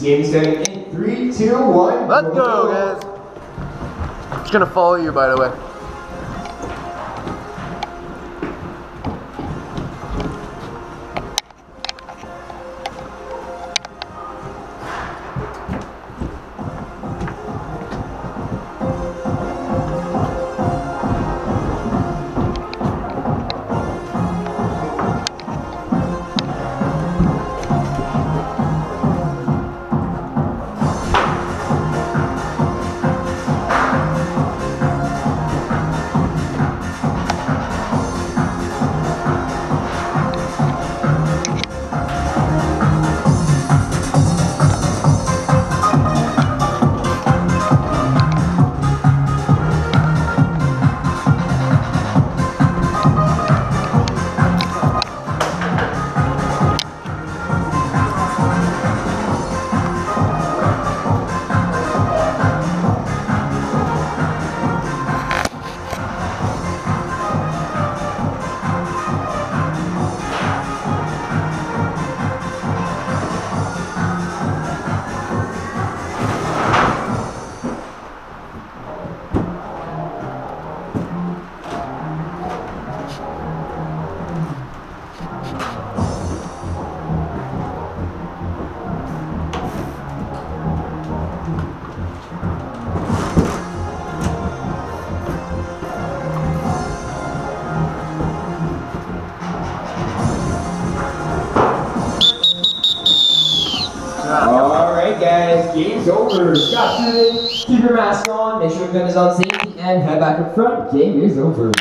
This game is starting in three, two, one. Let's go, guys. Just gonna follow you, by the way. Game's over. Scott shooting. Keep your mask on. Make sure your gun is on safety and head back up front. Game is over.